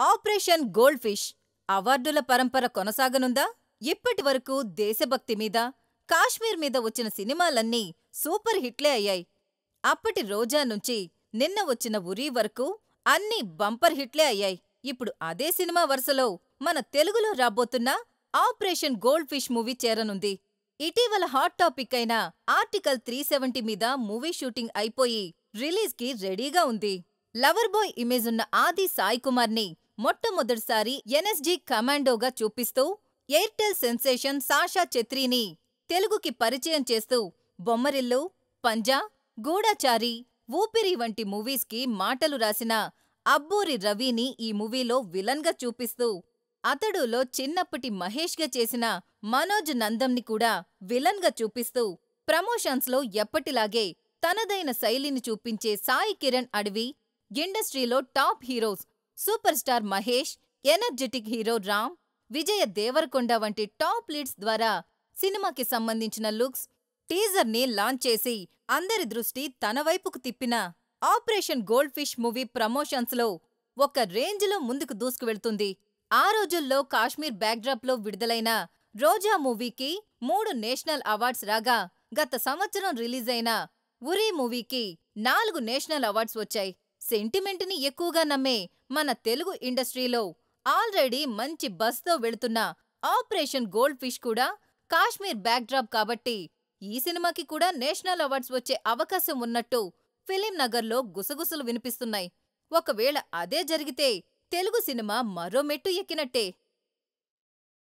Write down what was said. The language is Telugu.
ఆపరేషన్ గోల్డ్ ఫిష్ అవార్డుల పరంపర కొనసాగనుందా? ఇప్పటి వరకు దేశభక్తి మీద కాశ్మీర్ మీద వచ్చిన సినిమాలన్నీ సూపర్ హిట్లే అయ్యాయి. అప్పటి రోజా నుంచి నిన్న వచ్చిన ఉరీ వరకు అన్నీ బంపర్ హిట్లే అయ్యాయి. ఇప్పుడు అదే సినిమా వరుసలో మన తెలుగులో రాబోతున్న ఆపరేషన్ గోల్డ్ ఫిష్ మూవీ చేరనుంది. ఇటీవల హాట్ టాపిక్ అయిన ఆర్టికల్ త్రీ సెవెంటీ మీద మూవీ షూటింగ్ అయిపోయి రిలీజ్కి రెడీగా ఉంది. లవర్ బాయ్ ఇమేజ్ ఉన్న ఆది సాయి కుమార్ని మొట్టమొదటిసారి ఎన్ఎస్జీ కమాండోగా చూపిస్తూ ఎయిర్టెల్ సెన్సేషన్ సాషా ఛత్రిని తెలుగుకి పరిచయం చేస్తూ బొమ్మరిల్లు పంజా గూఢచారి ఊపిరి వంటి మూవీస్కి మాటలు రాసిన అబ్బూరి రవిని ఈ మూవీలో విలన్గా చూపిస్తూ అతడులో చిన్నప్పటి మహేష్గా చేసిన మనోజ్ నందంని కూడా విలన్గా చూపిస్తూ ప్రమోషన్స్లో ఎప్పటిలాగే తనదైన శైలిని చూపించే సాయి కిరణ్ అడవి ఇండస్ట్రీలో top heroes super star Mahesh energetic hero Ram Vijay Deverakonda వంటి టాప్ లీడ్స్ ద్వారా సినిమాకి సంబంధించిన లుక్స్ టీజర్ని లాంచ్ చేసి అందరి దృష్టి తన వైపుకు తిప్పిన ఆపరేషన్ గోల్డ్ ఫిష్ మూవీ ప్రమోషన్స్లో ఒక రేంజ్లో ముందుకు దూసుకువెళ్తుంది. ఆ రోజుల్లో కాశ్మీర్ బ్యాక్డ్రాప్లో విడుదలైన రోజా మూవీకి మూడు నేషనల్ అవార్డ్స్ రాగా గత సంవత్సరం రిలీజ్ అయిన ఉరీ మూవీకి నాలుగు నేషనల్ అవార్డ్స్ వచ్చాయి. సెంటిమెంట్ని ఎక్కువగా నమ్మే మన తెలుగు ఇండస్ట్రీలో ఆల్రెడీ మంచి బస్తో వెళుతున్న ఆపరేషన్ గోల్డ్ ఫిష్ కూడా కాశ్మీర్ బ్యాక్డ్రాప్ కాబట్టి ఈ సినిమాకి కూడా నేషనల్ అవార్డ్స్ వచ్చే అవకాశం ఉన్నట్టు ఫిలిం నగర్లో గుసగుసలు వినిపిస్తున్నాయి. ఒకవేళ అదే జరిగితే తెలుగు సినిమా మరో మెట్టు ఎక్కినట్టే.